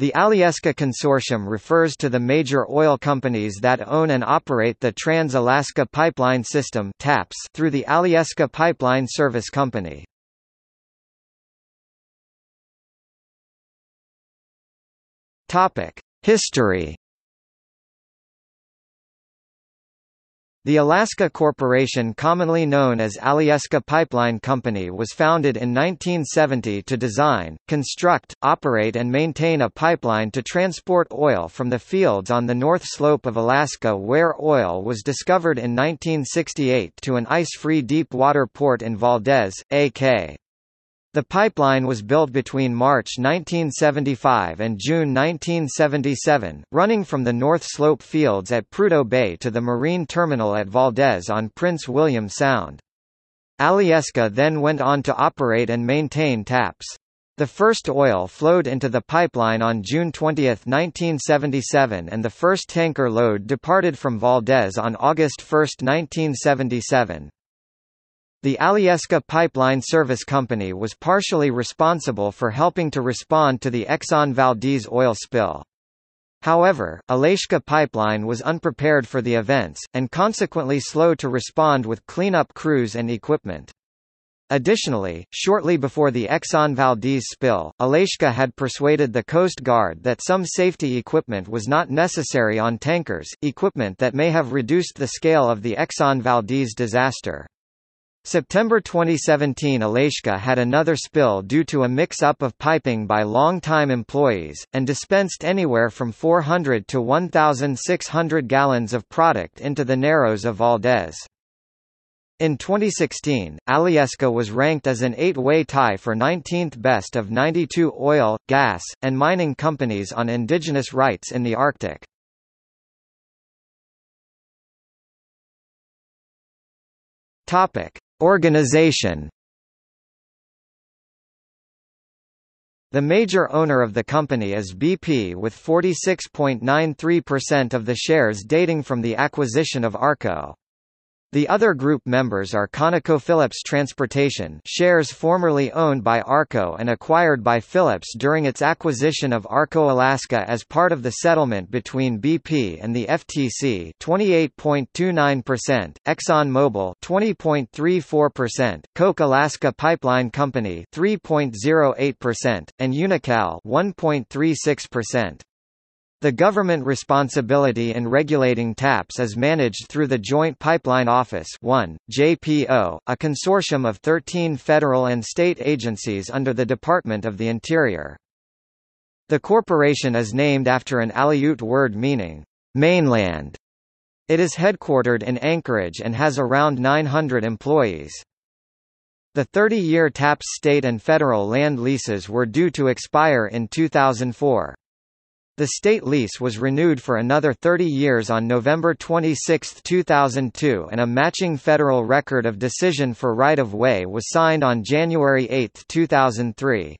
The Alyeska Consortium refers to the major oil companies that own and operate the Trans-Alaska Pipeline System (TAPS) through the Alyeska Pipeline Service Company. Topic: History The Alaska Corporation commonly known as Alyeska Pipeline Company was founded in 1970 to design, construct, operate and maintain a pipeline to transport oil from the fields on the north slope of Alaska where oil was discovered in 1968 to an ice-free deep water port in Valdez, AK. The pipeline was built between March 1975 and June 1977, running from the North Slope fields at Prudhoe Bay to the marine terminal at Valdez on Prince William Sound. Alyeska then went on to operate and maintain TAPS. The first oil flowed into the pipeline on June 20, 1977 and the first tanker load departed from Valdez on August 1, 1977. The Alyeska Pipeline Service Company was partially responsible for helping to respond to the Exxon Valdez oil spill. However, Alyeska Pipeline was unprepared for the events, and consequently slow to respond with cleanup crews and equipment. Additionally, shortly before the Exxon Valdez spill, Alyeska had persuaded the Coast Guard that some safety equipment was not necessary on tankers, equipment that may have reduced the scale of the Exxon Valdez disaster. September 2017 Alyeska had another spill due to a mix-up of piping by long-time employees, and dispensed anywhere from 400 to 1,600 gallons of product into the Narrows of Valdez. In 2016, Alyeska was ranked as an eight-way tie for 19th best of 92 oil, gas, and mining companies on indigenous rights in the Arctic. Topic: Organization The major owner of the company is BP with 46.93% of the shares dating from the acquisition of ARCO. The other group members are ConocoPhillips Transportation shares formerly owned by ARCO and acquired by Phillips during its acquisition of ARCO Alaska as part of the settlement between BP and the FTC 28.29%, ExxonMobil 20.34%, Koch Alaska Pipeline Company 3.08%, and Unocal 1.36%. The government responsibility in regulating TAPS is managed through the Joint Pipeline Office 1, JPO, a consortium of 13 federal and state agencies under the Department of the Interior. The corporation is named after an Aleut word meaning, mainland. It is headquartered in Anchorage and has around 900 employees. The 30-year TAPS state and federal land leases were due to expire in 2004. The state lease was renewed for another 30 years on November 26, 2002 and a matching federal record of decision for right-of-way was signed on January 8, 2003.